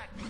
back.